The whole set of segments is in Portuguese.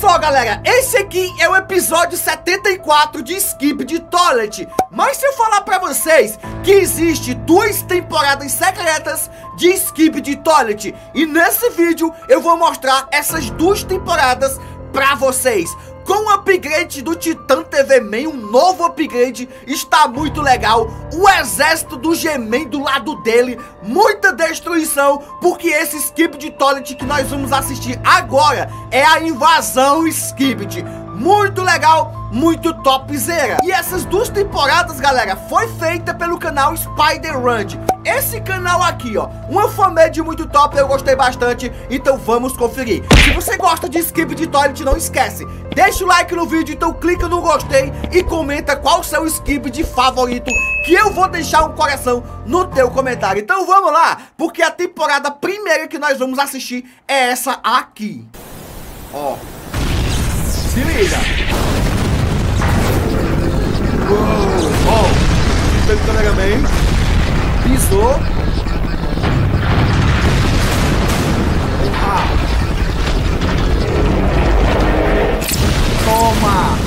Só, galera, esse aqui é o episódio 74 de Skip de Toilet. Mas se eu falar pra vocês que existe duas temporadas secretas de Skip de Toilet, e nesse vídeo eu vou mostrar essas duas temporadas pra vocês. Com o upgrade do Titan TV Man, um novo upgrade, está muito legal. O exército do Gemen do lado dele, muita destruição, porque esse Skip de Toilet que nós vamos assistir agora é a invasão Skip. Muito legal, muito topzera. E essas duas temporadas, galera, foi feita pelo canal Spider Run. Esse canal aqui, ó, uma fanmade muito top, eu gostei bastante, então vamos conferir. Se você gosta de Skip de Toilet, não esquece, deixa o like no vídeo, então clica no gostei e comenta qual seu Skip de favorito, que eu vou deixar um coração no teu comentário. Então vamos lá, porque a temporada primeira que nós vamos assistir é essa aqui. Ó, se liga. Uou, ó, tem câmera bem. Pisou. Ah. Toma.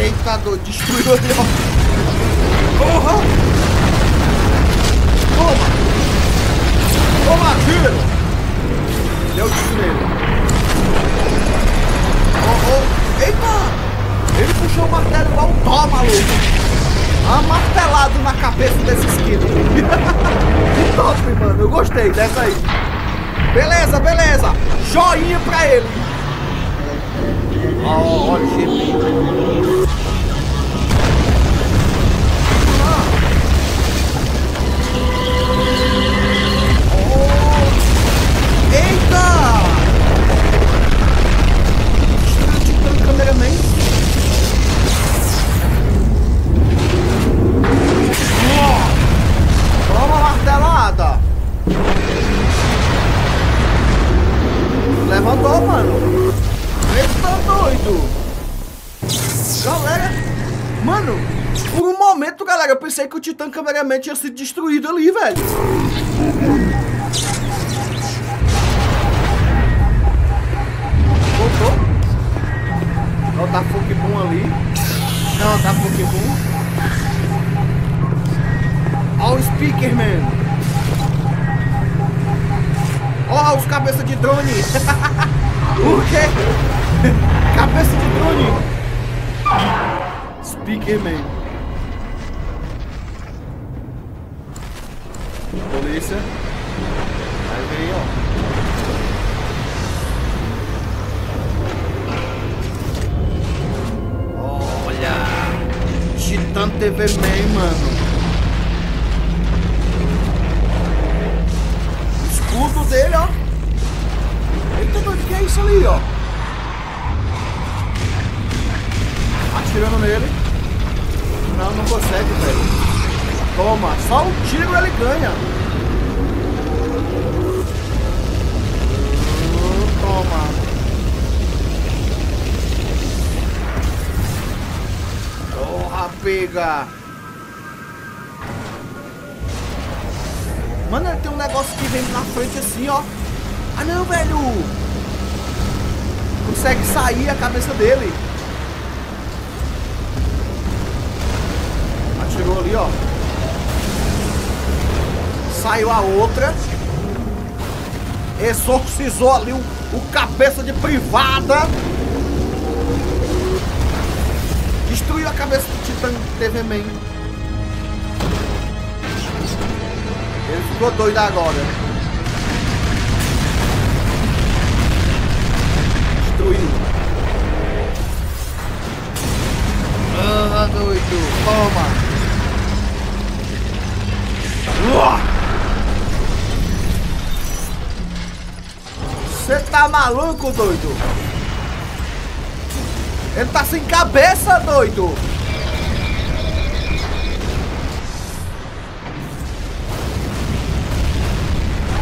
Eita, doido. Destruiu ali, ó. Porra. Toma. Toma, tiro. Deu tiro nele. Oh, oh. Eita. Ele puxou o martelo igual um tó, maluco amartelado na cabeça desse esquilo. que top, mano. Eu gostei dessa aí. Beleza, beleza. Joinha pra ele. Oh, olha o GP. Eita! Cameraman. Toma martelada. Levantou, mano. Eles tá doido. Galera, mano, por um momento, galera, eu pensei que o Titã Cameraman tinha sido destruído ali, velho. Atirando nele. Não, não consegue, velho. Toma, só um tiro ele ganha. Toma. Porra, pega. Mano, ele tem um negócio que vem na frente assim, ó. Ah, não, velho. Consegue sair a cabeça dele. Ali, ó. Saiu a outra. Exorcizou ali o, o cabeça de privada. Destruiu a cabeça do Titã TV Man. Ele ficou doido agora. Destruiu. Ah, doido. Toma. Você tá maluco, doido? Ele tá sem cabeça, doido.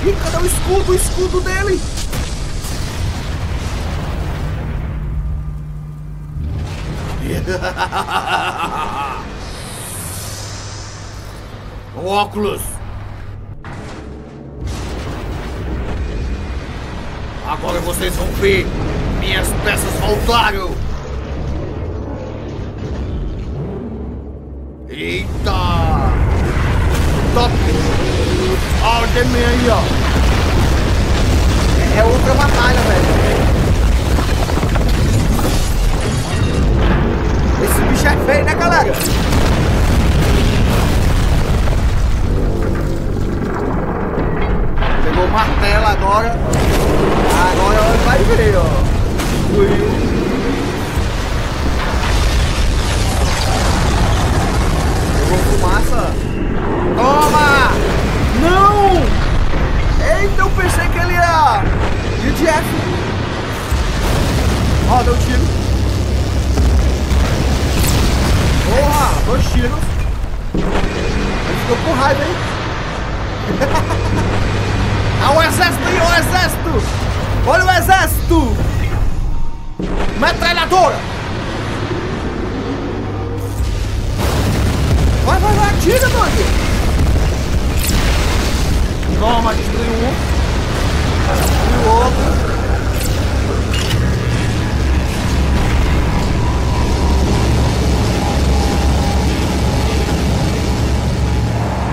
Ih, cadê o escudo? O escudo dele! óculos! Agora vocês vão ver minhas peças Otário! Eita! Top! Olha o Demen aí, ó. É outra batalha, velho. Esse bicho é feio, né, galera? Pegou o martelo agora. Agora vai ver, ó. Ui. Pegou fumaça. Toma! Não! Eita, eu pensei que ele ia... E o Jeff? Ó, deu tiro. Porra, dois tiros. Ele ficou com raiva, hein? ah, o exército aí, o exército! Olha o exército! Metralhadora! Vai, vai, vai, atira, doido! Toma, destruiu um. Destruiu outro.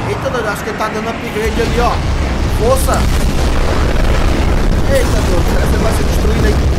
Eita, doido, acho que ele tá dando upgrade ali, ó. Força! Eita, que ele vai ser destruído aí?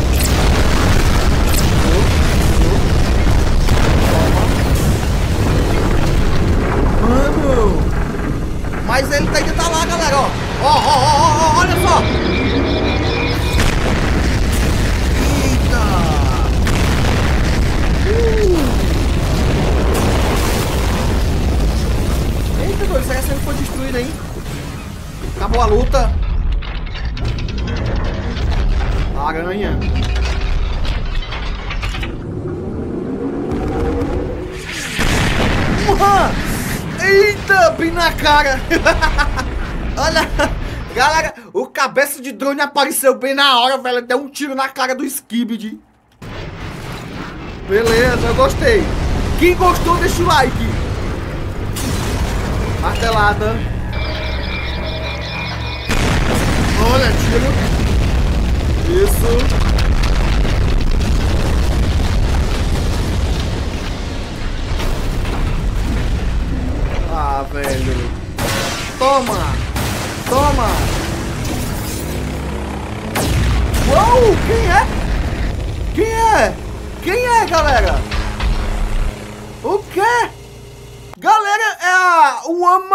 De drone apareceu bem na hora, velho. Deu um tiro na cara do Skibid. Beleza, eu gostei. Quem gostou, deixa o like. Martelada. Olha, tiro. Isso. Ah, velho.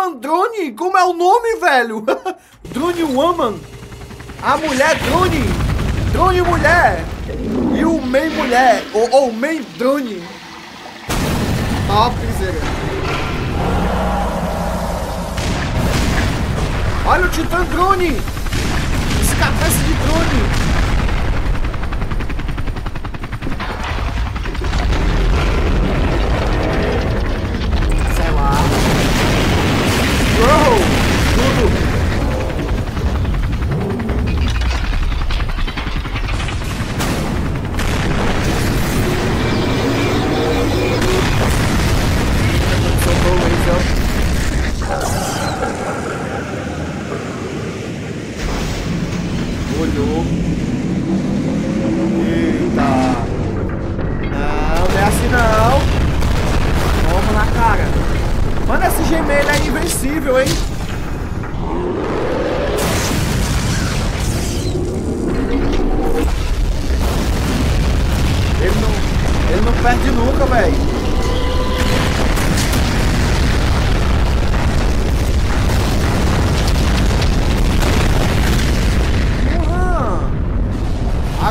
Woman Drone? Como é o nome, velho? drone Woman. A mulher Drone. Drone Mulher. E o Main Mulher. Ou, ou Main Drone. Top, Zera. Olha o Titã Drone! Esse cabeça de drone!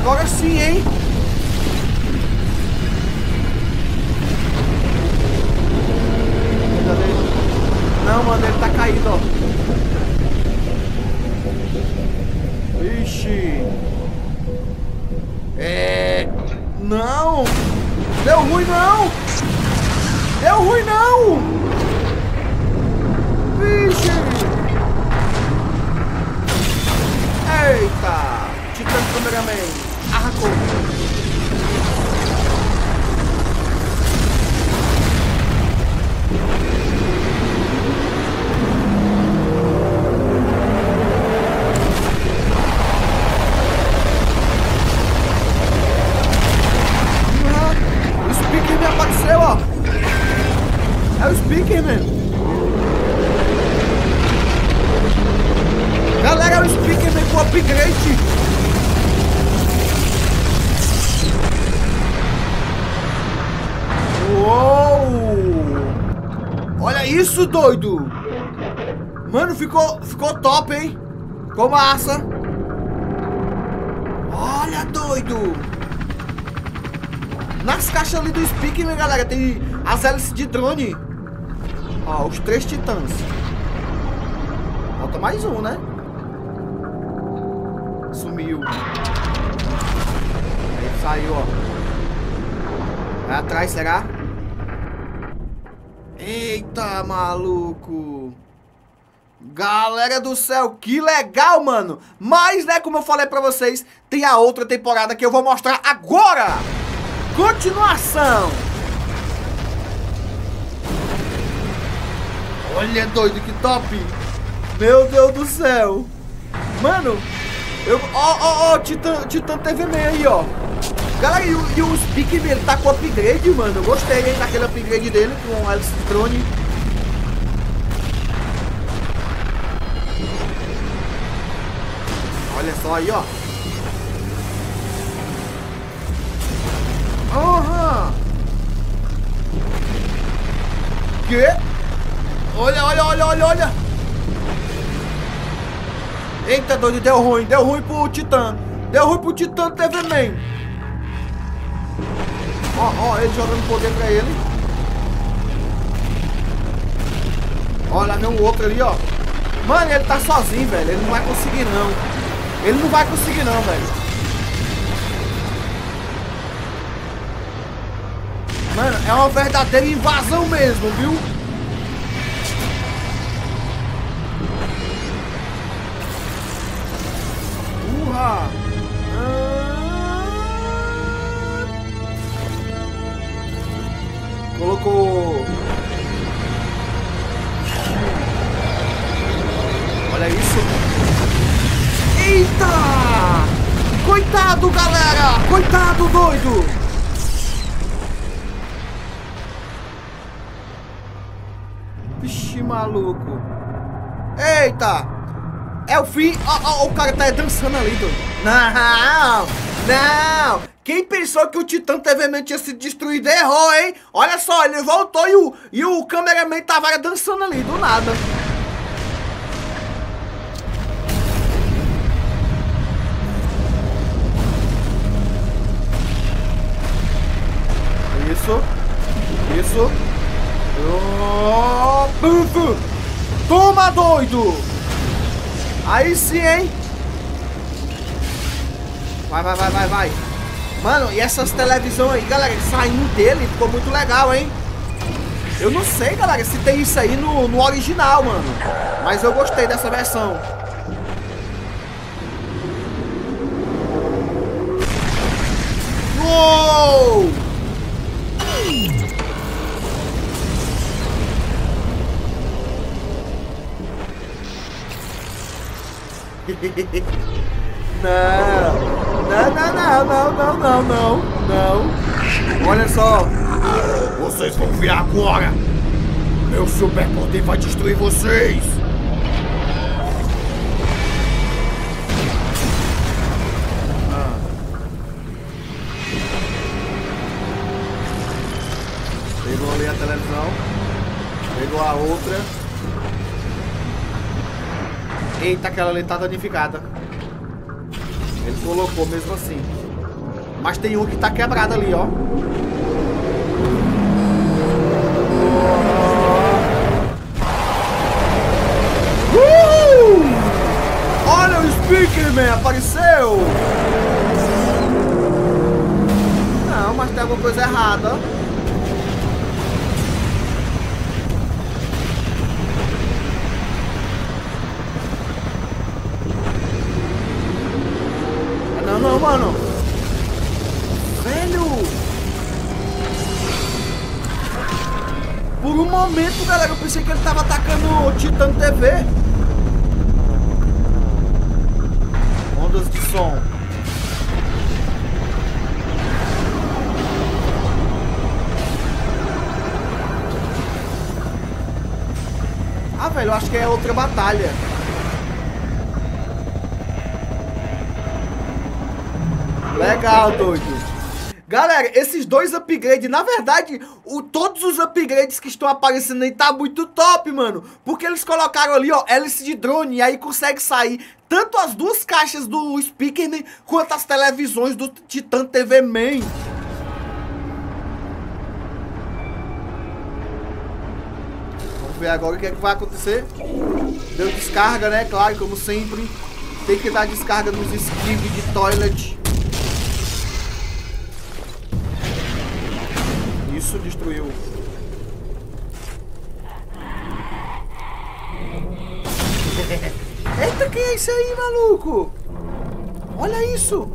Agora sim, hein? Doido? Mano, ficou, ficou top, hein? Ficou massa. Olha, doido. Nas caixas ali do Speak, galera, tem as hélices de drone. Ó, os três titãs. Falta mais um, né? Sumiu. Aí saiu, ó. Vai atrás, será? Eita, maluco. Galera do céu, que legal, mano. Mas, né, como eu falei pra vocês, tem a outra temporada que eu vou mostrar agora. Continuação. Olha, doido, que top. Meu Deus do céu. Mano, eu... Ó, ó, ó, Titan, Titan TV Man aí, ó. Galera, e o, e o Speak, ele tá com upgrade, mano. Eu gostei, hein, daquele upgrade dele com o Alice Trone. Olha só aí, ó. Aham. Que? Olha, olha, olha, olha, olha. Eita, doido, deu ruim. Deu ruim pro Titã. Deu ruim pro Titã TV Man. Ó, ó, ele jogando poder pra ele. Olha, vem um outro ali, ó. Mano, ele tá sozinho, velho. Ele não vai conseguir, não. Ele não vai conseguir não, velho. Mano, é uma verdadeira invasão mesmo, viu? Olha isso. Eita! Coitado, galera! Coitado, doido! Vixe, maluco. Eita! É o fim. Ó, ó, o cara tá dançando ali, doido. Não! Não! Quem pensou que o Titã TV tinha sido destruído errou, hein? Olha só, ele voltou e o, e o cameraman tava dançando ali, do nada. Isso. Isso. Oh, Toma, doido! Aí sim, hein? Vai, vai, vai, vai, vai. Mano, e essas televisões aí, galera, saindo dele, ficou muito legal, hein? Eu não sei, galera, se tem isso aí no, no original, mano. Mas eu gostei dessa versão. Uou! não, não, não, não, não, não. não. Olha só. Vocês vão ver agora. Meu superpoder vai destruir vocês. Ah. Pegou ali a televisão. Pegou a outra. Eita, aquela ali tá danificada. Ele colocou mesmo assim. Mas tem um que tá quebrado ali, ó. Uh! Olha o Speakerman, apareceu! Não, mas tem alguma coisa errada. Por um momento, galera, eu pensei que ele tava atacando o Titan TV. Ondas de som. Ah, velho, eu acho que é outra batalha. Legal, doido. Galera, esses dois upgrades, na verdade, o, todos os upgrades que estão aparecendo aí tá muito top, mano. Porque eles colocaram ali, ó, hélice de drone, e aí consegue sair tanto as duas caixas do Speakerman, quanto as televisões do Titan TV Man. Vamos ver agora o que é que vai acontecer. Deu descarga, né? Claro, como sempre. Tem que dar descarga nos skibs de toilet. Isso destruiu. Eita, quem é esse aí, maluco? Olha isso.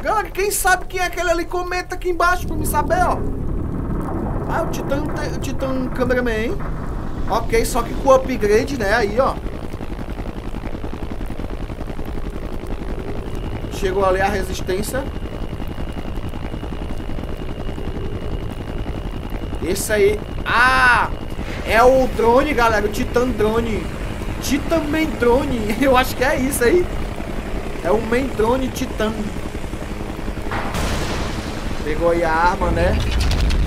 Galera, quem sabe quem é aquele ali, comenta aqui embaixo pra me saber, ó. Ah, o Titan, o Titan Cameraman. Ok, só que com upgrade, né? Aí, ó. Chegou ali a resistência. Esse aí... Ah! É o drone, galera. O Titan Drone. Titan Main Drone. Eu acho que é isso aí. É o Main Drone Titan. Pegou aí a arma, né?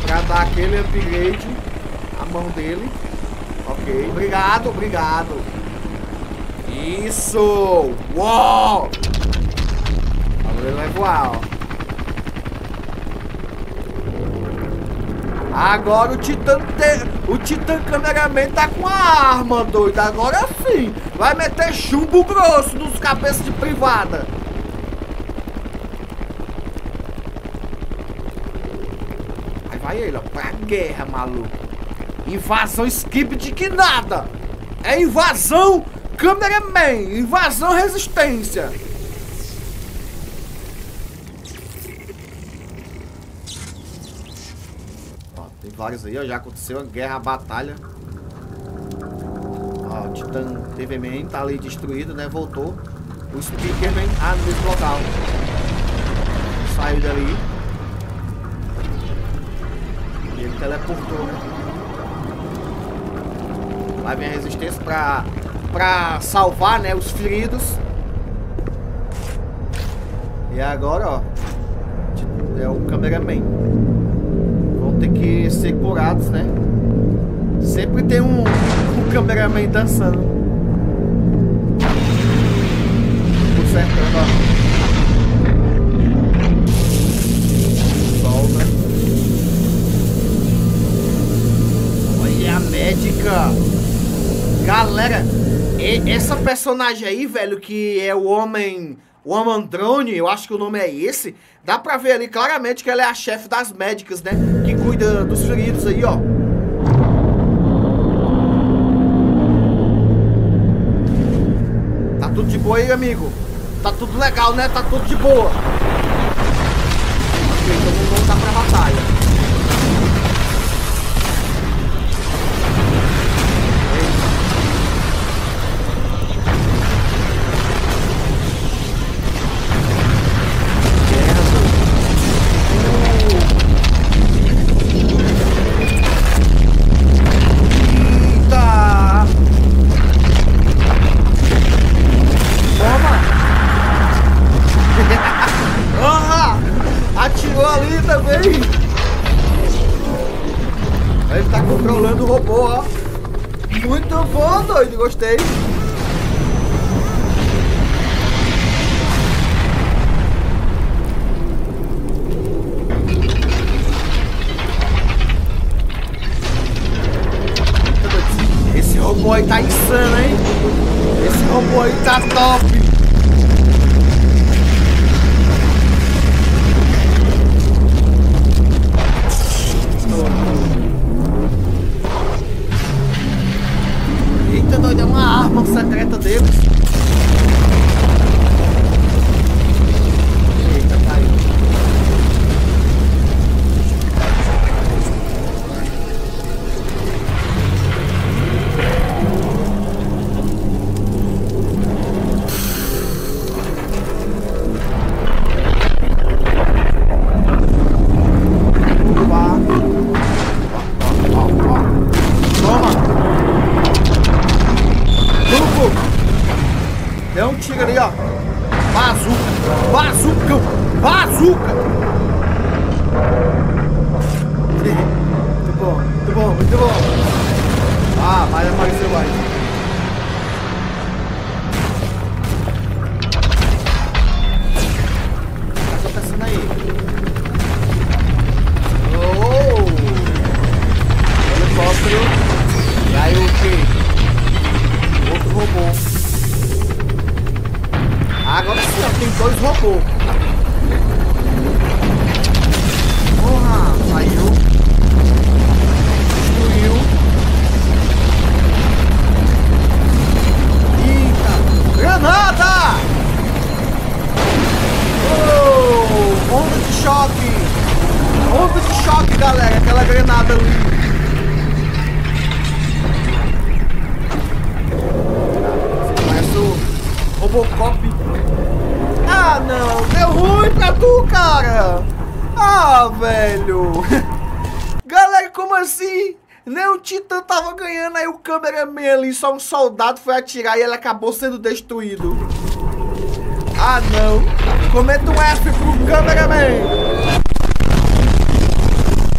Pra dar aquele upgrade. A mão dele. Ok. Obrigado, obrigado. Isso! Uou! Agora ele vai voar, ó. Agora o Titã te... o Titã Cameraman tá com a arma, doido. Agora sim. Vai meter chumbo grosso nos cabeças de privada. Aí vai ele, ó. Pra guerra, maluco. Invasão skip de que nada. É invasão Cameraman. Invasão resistência. Vários aí, ó. Já aconteceu a guerra, a batalha. Ó, o Titan TV Man tá ali destruído, né? Voltou. O Speakerman, ah, no mesmo local. Saiu dali. E ele teleportou, né? Lá vem a resistência pra, pra salvar, né? Os feridos. E agora, ó. É o cameraman ter que ser curados, né? Sempre tem um, um cameraman dançando. Consertando, ó. Solta. Olha a médica. Galera, essa personagem aí, velho, que é o homem o Amandrone, eu acho que o nome é esse, dá pra ver ali claramente que ela é a chefe das médicas, né? Que cuida dos feridos aí, ó. Tá tudo de boa aí, amigo? Tá tudo legal, né? Tá tudo de boa. Ok, então vamos voltar pra batalha. Gostei. Tem cameraman ali, só um soldado foi atirar e ele acabou sendo destruído. Ah, não. Comenta um F pro cameraman.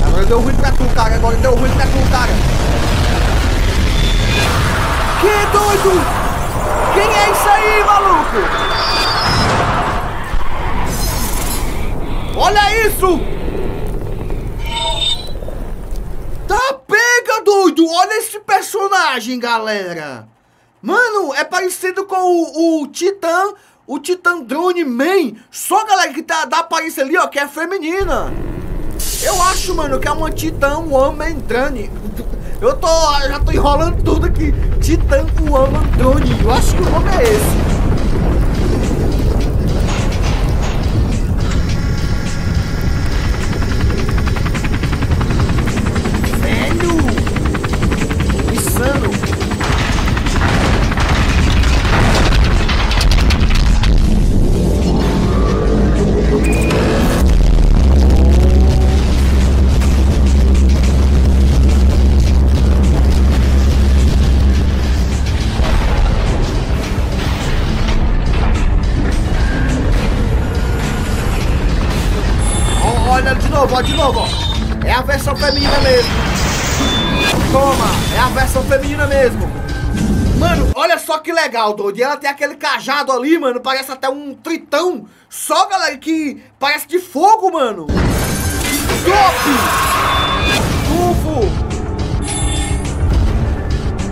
Agora deu ruim pra tu, cara. Agora deu ruim pra tu, cara. Que doido! Quem é isso aí, maluco? Olha isso! Tá doido! Olha esse personagem, galera! Mano, é parecido com o, o Titã, o Titã Drone Man. Só, galera, que tá, dá aparência ali, ó, que é feminina. Eu acho, mano, que é uma Titã Woman Drone. Eu tô, já tô enrolando tudo aqui. Titã Woman Drone. Eu acho que o nome é esse. Novo, ó, de novo, ó. É a versão feminina mesmo. Toma, é a versão feminina mesmo. Mano, olha só que legal, doido. Ela tem aquele cajado ali, mano. Parece até um tritão. Só, galera, que parece de fogo, mano. Top! Ufo!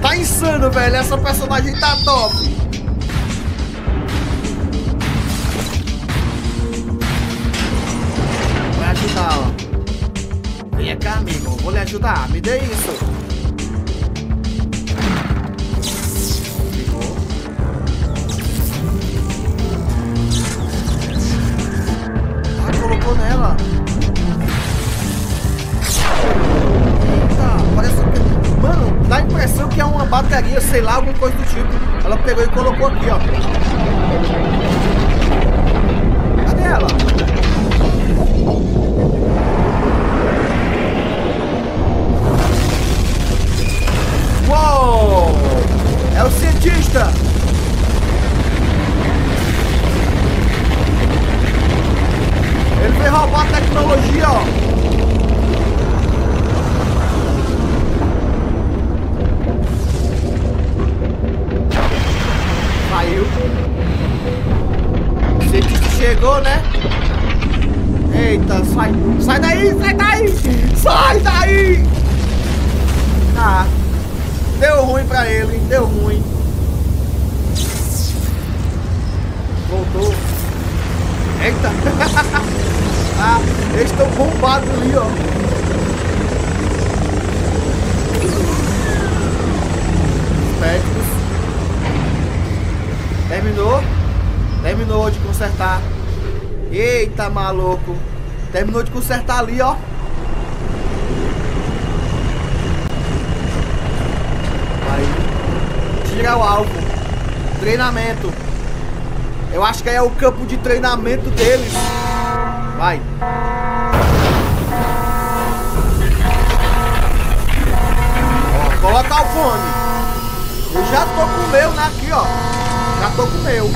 Tá insano, velho. Essa personagem tá top. Ajudar. Me dê isso. Ah, colocou nela. Eita, parece que... Mano, dá a impressão que é uma bateria, sei lá, alguma coisa do tipo. Ela pegou e colocou aqui, ó. Cadê ela? Terminou de consertar. Eita, maluco. Terminou de consertar ali, ó. Aí, tira o alvo. Treinamento. Eu acho que é o campo de treinamento deles. Vai. Ó, coloca o fone. Eu já tô com o meu, né? Aqui, ó. Já tô com o meu.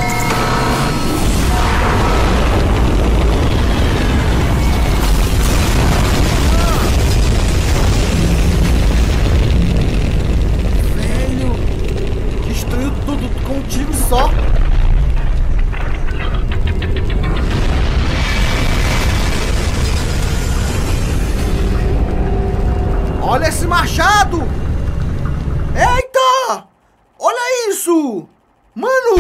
machado! Eita! Olha isso! Mano!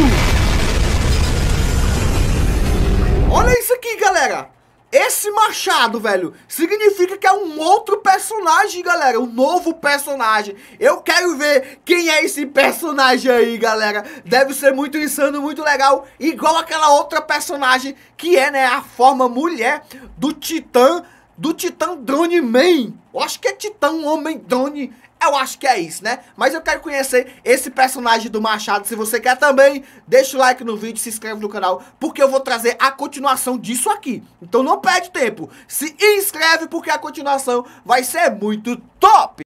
Olha isso aqui, galera! Esse machado, velho, significa que é um outro personagem, galera. Um novo personagem. Eu quero ver quem é esse personagem aí, galera. Deve ser muito insano, muito legal. Igual aquela outra personagem que é, né, a forma mulher do Titã do Titã Drone Man. Eu acho que é Titã Homem Drone eu acho que é isso, né? Mas eu quero conhecer esse personagem do Machado. Se você quer também, deixa o like no vídeo, se inscreve no canal, porque eu vou trazer a continuação disso aqui. Então não perde tempo. Se inscreve porque a continuação vai ser muito top!